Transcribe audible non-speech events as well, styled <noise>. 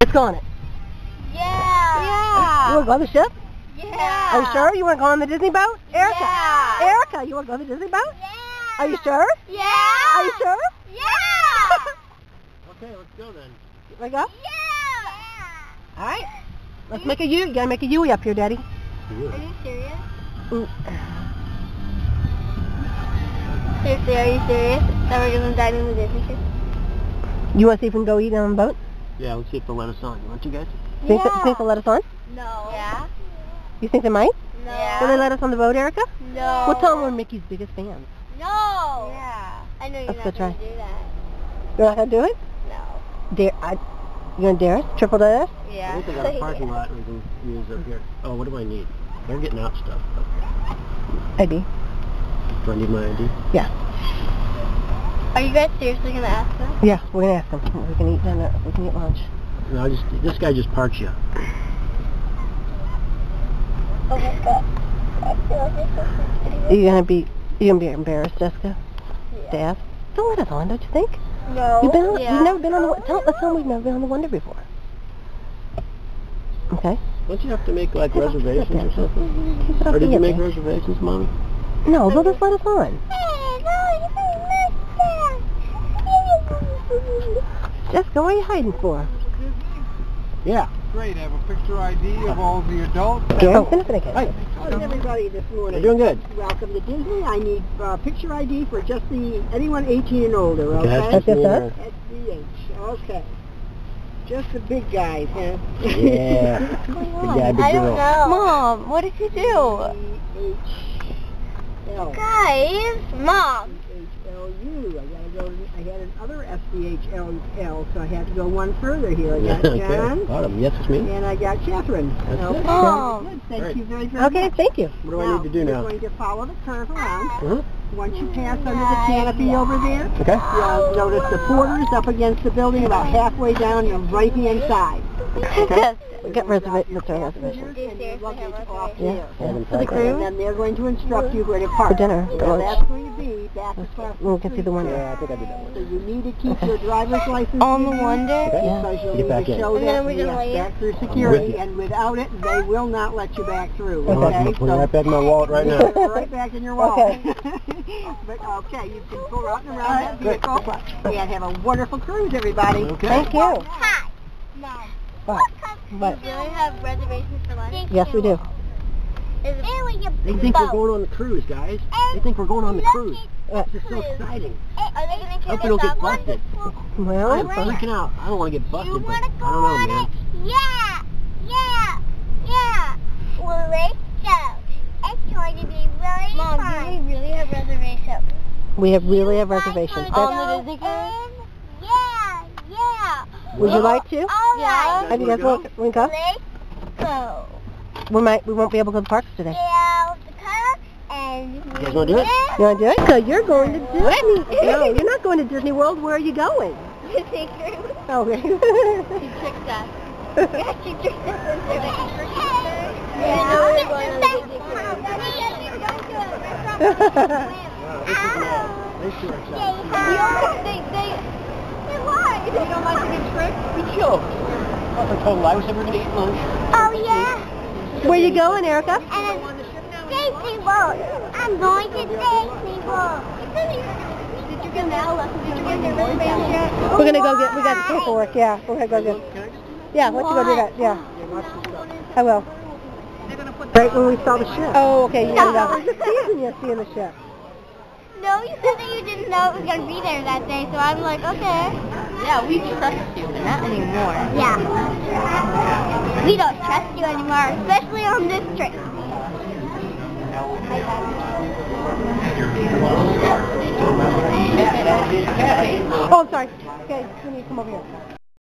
Let's go on it. Yeah. You want to go on the ship? Yeah. Are you sure? You want to go on the Disney boat? Erica. Yeah. Erica, you want to go on the Disney boat? Yeah. Are you sure? Yeah. Are you sure? Yeah. <laughs> Okay, let's go then. Want to go? yeah. All right. Let's make a U. You got to make a U up here, Daddy. Are you serious? Mm. Seriously, are you serious? That we're gonna dive in the Disney ship? You want to see if we can go eat on the boat? Yeah, let's see if they'll let us on. You want to, guys? Think, that, think they'll let us on? No. Yeah. You think they might? No. Will they let us on the boat, Erica? No. We'll tell them we're Mickey's biggest fans. No. Yeah. I know you're Let's not gonna do that. You're not going to do it? No. Dare, I, you going to dare us? Triple dare us? Yeah. I think they got a parking lot we can use up here. Oh, what do I need? They're getting out stuff. ID. Do I need my ID? Yeah. Are you guys seriously gonna ask them? Yeah, we're going to ask them. We can eat dinner. We can eat lunch. No, I just this guy just parks you. Oh my god. I feel like this is Are you going to be, you going to be embarrassed, Jessica? To ask? Don't let us on, don't you think? No. You've been on, yeah. We've never been on the, tell, let's tell them we've never been on the Wonder before. Okay? Don't you have to make like Keep reservations or something? Or did you make reservations, Mommy? No, they'll just let us on. Hey, no, you Jessica, what are you hiding for? Yeah. Great, I have a picture ID of all the adults. Oh, finish it Hi. How's everybody this We're doing good. Welcome to Disney. I need uh, picture ID for just the anyone 18 and older, Okay, okay? that's That's me us? there. SDH, okay. Just the big guys, huh? Yeah. <laughs> What's Big guy, big I don't girl. know. Mom, what did you do? SDHL. Guys, Mom. SDHLU. I gotta go. To, I had another SDHLL, so I had to go one further here. I got <laughs> okay. John Bottom. Yes, it's me. and I got Catherine. That's okay. it. Oh. Good. Thank Great. you very very Okay, much. thank you. What do I need to do now? You're going to follow the curve around. Uh-huh. Once you pass under the canopy over there, Okay. You'll notice the porters up against the building about halfway down your right hand side. Okay. We got reservations. That's our reservation. Do you And your seriously luggage have off reservations? Yeah. For the tried that. cruise? And then they're going to instruct you where to park. For dinner, for lunch. that's going to be back across the We can see the street. Wonder. Yeah, I think I did that one. So you need to keep your driver's license On the with you Wonder? Okay. Because you'll Get need back to in. show And then that we're gonna yes, leave? back through security, and without it, they will not let you back through. I'm Okay, putting so right back in my wallet right now. Put right back in your wallet. Okay. <laughs> but okay, you can go out and around that vehicle and have a wonderful cruise, everybody. Okay. Thank you. Hi. Mom. What? What? Do you have reservations for lunch? Yes, we do. Is it They think we're going on the cruise, guys. They think we're going on the cruise. Uh, This is so exciting. Are they going to Hope we don't get busted. Well, I'm freaking out. I don't want to get busted, You want to go I don't know, on man. it? Yeah. Yeah. Yeah. Well, let's go. It's going to be really Mom, fun. do we really have reservations? we have really have reservations. On the Disney cruise? Yeah. Yeah. Would you like to? All right. Have you guys want we can go? Let's go. We might. We won't be able to go to the parks today. Yeah, the car and You guys wanna do it? You want to do it? So you're going to Disney? no, you're not going to Disney World. Where are you going? Disney cruise. Oh, okay. She tricked us. Yeah, she tricked us into it. Yeah, no, we're going the Disney cruise. They. They, they, they lied. You don't like to get tricked? We. Well, I told I said we were going to eat lunch. Oh, yeah. Where you going, Erica? And Disney World. I'm going to Disney World. Did you get that lesson? Did you get the wristband yet? We're gonna go get. We got the paperwork. Yeah, we're gonna go get. Can I just Yeah, let's go do that. Yeah, yeah, watch this stuff? I will. Right when we saw the ship. Oh, okay. You got it. I was just seeing you seeing the ship. No, you said that you didn't know it was going to be there that day, so I'm like, okay. Yeah, we trust you, and not anymore. Yeah. We don't trust you anymore, especially on this trip. Oh, I'm sorry. Okay, you need to come over here.